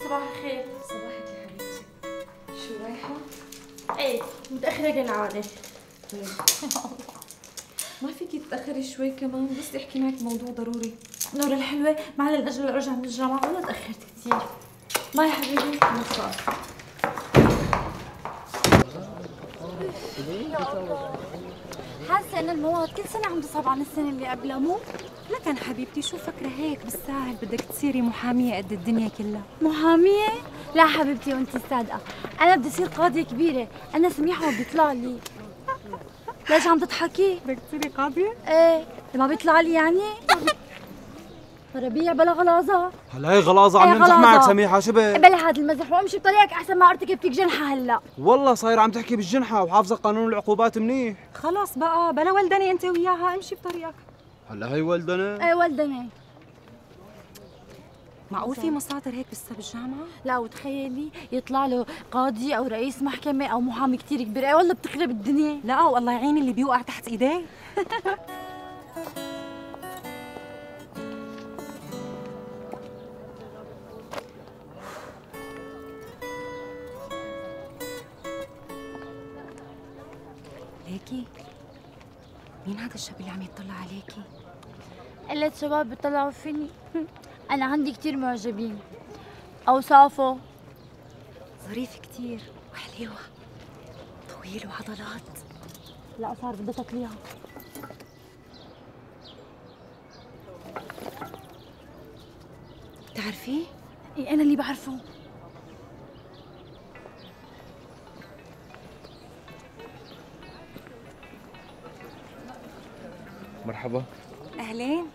صباح الخير. صباحك يا حبيبتي. شو رايحة؟ إيه متأخرة كالعادة طيب. ما فيكي تتأخري شوي كمان بس احكي معك موضوع ضروري. نور الحلوة معلي الأجل أرجع من الجامعة والله تأخرت كثير ما يا حبيبي ما حاسة إن المواد كل سنة عم تصعب عن السنة اللي قبلها مو؟ لكن حبيبتي شو فكرة هيك بالساهل بدك تصيري محامية قد الدنيا كلها محامية؟ لا حبيبتي وانت صادقة أنا بدي أصير قاضية كبيرة أنا سميحة وبيطلع لي ليش عم تضحكي؟ بدك تصيري قاضية؟ إيه ما بيطلع لي يعني؟ ربيع بلا غلاظة. هلا هي غلاظة إيه عم نمزح غلاظة. معك سميحة شبه. بلا هذا المزح وأمشي بطريقك أحسن ما أرتكب فيك جنحة هلأ. والله صاير عم تحكي بالجنحة وحافظة قانون العقوبات منيح. خلاص بقى بلا ولدني أنت وياها امشي بطريقك. هلا هي ولدنا إيه ولدني معقول في مصادر هيك لسه بالجامعة؟ لا وتخيلي يطلع له قاضي أو رئيس محكمة أو محامي كتير كبير. اي والله بتخرب الدنيا. لا والله يعين اللي بيوقع تحت ايديه ليكي مين هذا الشاب اللي عم يطلع عليكي؟ قلة شباب بيطلعوا فيني. أنا عندي كتير معجبين. أوصافه. ظريف كتير وحليوة. طويل وعضلات. لا صار بدي تطليها بتعرفيه؟ إيه أنا اللي بعرفه. مرحبا. أهلين.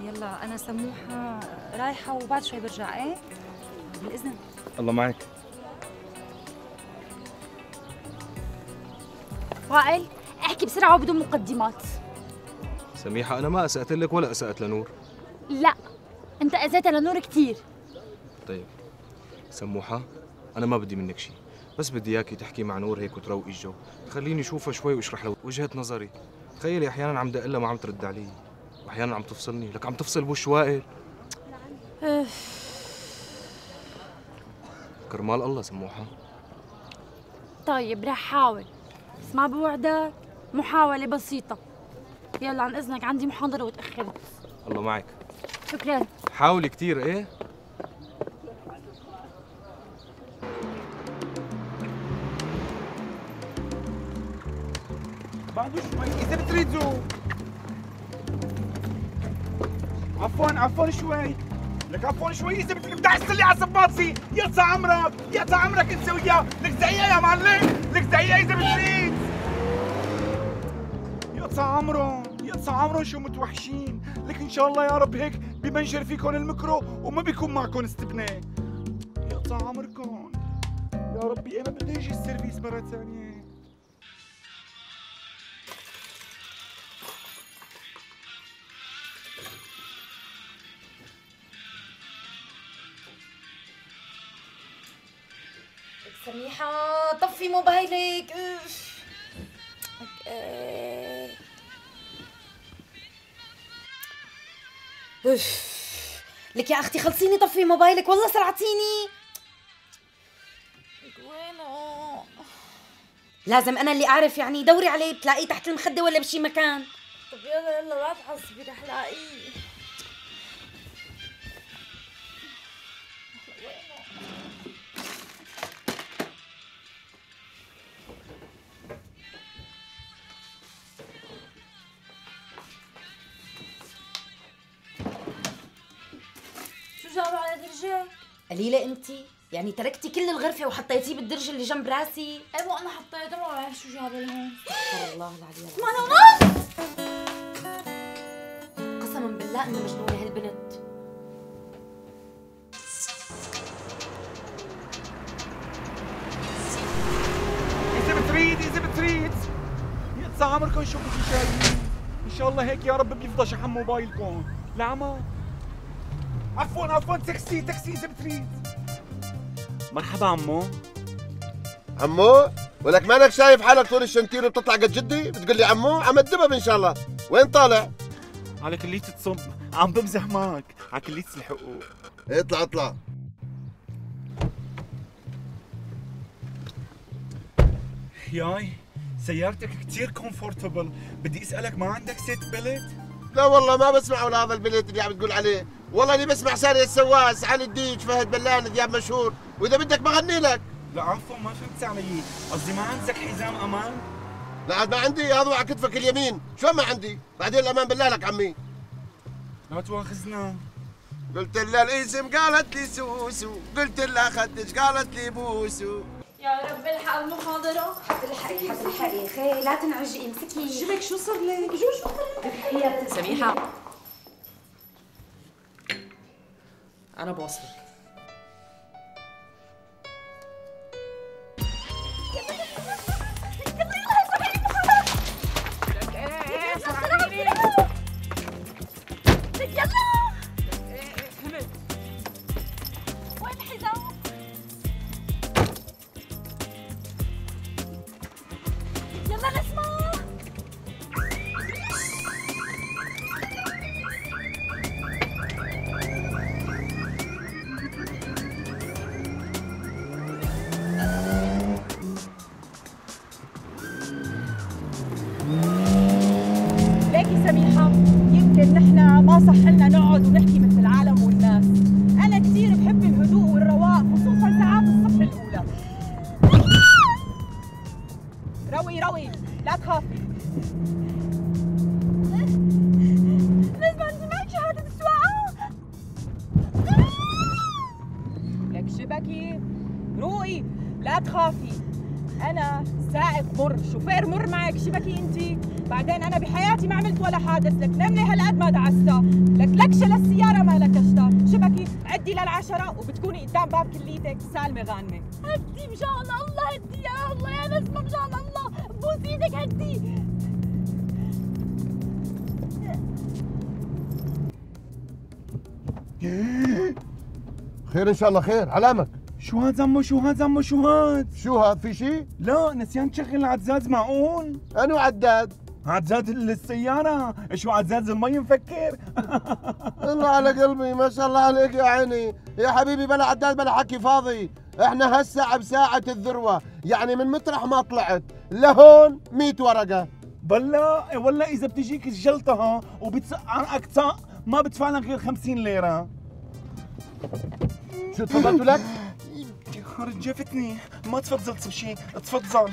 يلا أنا سموحة رايحة وبعد شوي برجع إيه؟ بالإذن الله. معك. وائل احكي بسرعة وبدون مقدمات. سميحة أنا ما أسأت لك ولا أسأت لنور. لا أنت أذيت لنور كتير. طيب. سموحة أنا ما بدي منك شيء بس بدي إياكي تحكي مع نور هيك وتروقي الجو. خليني أشوفها شوي واشرح له وجهة نظري. تخيلي أحيانا عم دق لها ما عم ترد علي. وأحيانا عم تفصلني. لك عم تفصل بوش وائل. كرمال الله سموحة. طيب رح حاول. بس ما بوعدك. محاولة بسيطة. يلا عن إذنك عندي محاضرة وتأخرت. الله معك. شكرا. حاولي كتير إيه؟ بعده شوي. إذا بتريدوا. عفوا عفوا شوي. لك عفوا شوي. إذا بت- بتعس لي على صباطي. يقطع عمرك يقطع عمرك انت وياه. لك دقيقة يا معلم. لك دقيقة إذا بتريد. يقطع عمرهم يقطع عمرهم شو متوحشين. لك إن شاء الله يا رب هيك بنشر فيكم الميكرو وما بيكون معكم استبنة. يقطع عمركم. يا ربي أنا بدي يجي السيرفيس مرة ثانية. سميحة طفي موبايلك. لك يا أختي خلصيني. طفي موبايلك. والله سرعتيني. وينه؟ لازم أنا اللي أعرف يعني دوري عليه. بتلاقيه تحت المخدة ولا بشي مكان. طب يلا يلا لا تحسبي رح لاقيه قليلة انت يعني تركتي كل الغرفة وحطيتيه بالدرج اللي جنب راسي؟ إيه مو أنا حطيته ما بعرف شو جابوا لهون. استغفر الله العلي العظيم. ونص قسما بالله انه مجنونة هالبنت. اذا بتريد اذا بتريد يقطع عمركم شو بدي شايفين إن شاء الله هيك يا رب بيفضى شحن موبايلكم. لعمى عفوا عفوا تاكسي تاكسي بتريد. مرحبا عمو. عمو ولك مالك شايف حالك طول الشنتير وبتطلع قد جدي؟ بتقول لي عمو عم الدبب إن شاء الله. وين طالع؟ على كلية تصب عم بمزح معك. على كلية الحقوق. اطلع اطلع. ياي سيارتك كتير comfortable بدي أسألك ما عندك seat belt؟ لا والله ما بسمع ولا هذا البليت اللي عم تقول عليه. والله اللي بسمع ساري السواس علي الديج فهد بلان دياب مشهور. وإذا بدك بغني لك. لا عفوا ما فهمت علي. قصدي ما عندك حزام أمان؟ لا ما عندي. هذا على كتفك اليمين. شو ما عندي؟ بعدين الأمان بالله لك عمي. لا تواخذنا. قلت لها الاسم قالت لي سوسو. قلت لها خدش قالت لي بوسو. يا رب الحق المحاضرة. الحقي الحقي خي لا تنعجقي امسكي. شبك شو صار لك؟ شو شو بحياتك سميحة. أنا بوصلك. روي روي. لا تخافي لازم عندي معك شهادة السواقة لك شبكي. روقي لا تخافي. أنا سائق مر. شوفير مر معك. شبكي انت بعدين أنا بحياتي ما عملت ولا حادث لك نملي هالقد ما دعستها لك لكشة للسيارة ما لكشتها شبكي عدي للعشرة وبتكوني قدام باب كليتك سالمة غانمة. هدي مشان الله هدي يا الله يا نسمة مشان الله بوس إيدك هدي خير إن شاء الله خير. علامك. شو هاد زمو شو هاد زمو شو هاد؟ شو هذا في شيء لا نسيان تشغل العزاز معقول؟ أنو عداد؟ عزاز السيارة شو عزاز المي مفكر؟ الله على قلبي ما شاء الله عليك يا عيني. يا حبيبي بلا عداد بلا حكي فاضي. إحنا هسه بساعة الذروة. يعني من مطرح ما طلعت. لهون 100 ورقة. بلا ولا إذا بتجيك الجلطة وبتسقعك طق ما بدفع لك غير 50 ليرة. شو تفضلت لك؟ يا رجفتني. ما تفضلت بشي تفضل.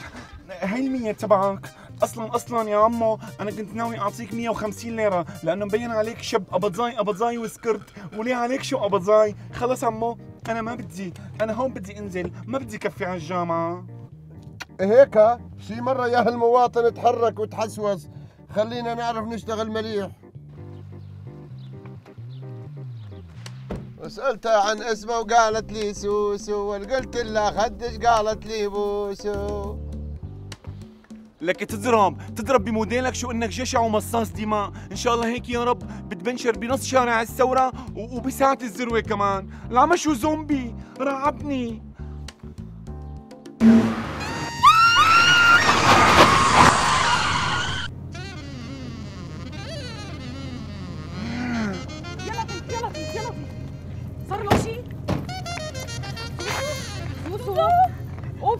هاي المية تبعك. أصلا أصلا يا عمو أنا كنت ناوي أعطيك 150 ليرة لأنه مبين عليك شب ابضاي ابضاي وسكرت وليه عليك شو ابضاي خلص عمو أنا ما بدي أنا هون بدي أنزل ما بدي كفي على الجامعة. هيك؟ شي مرة يا هالمواطن تحرك وتحسوس. خلينا نعرف نشتغل مليح. وسألتها عن اسمه وقالت لي سوسو وقلت لها خدش قالت لي بوسو. لك تضرب تضرب بموديلك شو إنك جشع ومصاص دماء. إن شاء الله هيك يا رب بتبنشر بنص شارع الثورة و- وبساعة الذروة كمان. العمى شو زومبي؟ رعبني. صار له شيء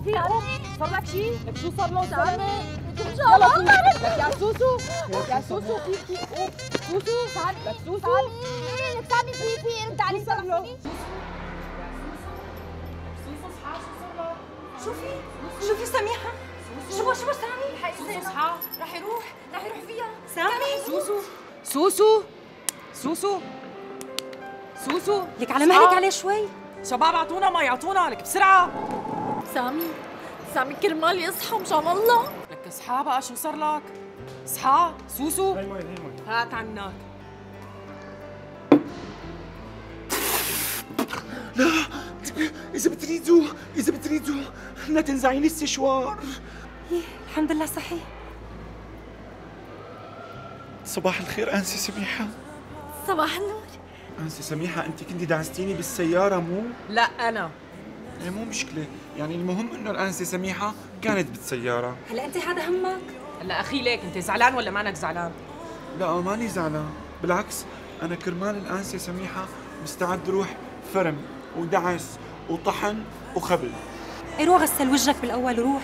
في قوم صار لك شيء لك شو صار له زلمه يلا سوسو لك يا سوسو لك يا سوسو في في قوم سوسو تعال لك سوسو لك سامي في في رد علي صار له شوفي شوفي سميحة شو شو سامي سوسو صحى رح يروح رح يروح فيها سامي سوسو سوسو سوسو سوسو لك على مهلك عليه شوي شباب اعطونا ما يعطونا لك بسرعة سامي. سامي كرمال يصحى مشان الله. لك اصحى بقى شو صار لك؟ اصحى. سوسو. هات عنك. إذا بتريدوا إذا بتريدوا لا تنزعي لي السشوار الحمد لله صحيح. صباح الخير أنسة سميحة. صباح النور. أنسة سميحة أنت كنتي دعستيني بالسيارة مو؟ لا أنا. إيه مو مشكلة. يعني المهم إنه الانسه سميحة كانت بالسيارة. هلا أنت هذا همك؟ هلا أخي ليك أنت زعلان ولا مانك زعلان؟ لا ماني زعلان. بالعكس أنا كرمال الأنسة سميحة مستعد روح فرم ودعس وطحن وخبل. إيه روح غسل وجهك بالأول وروح.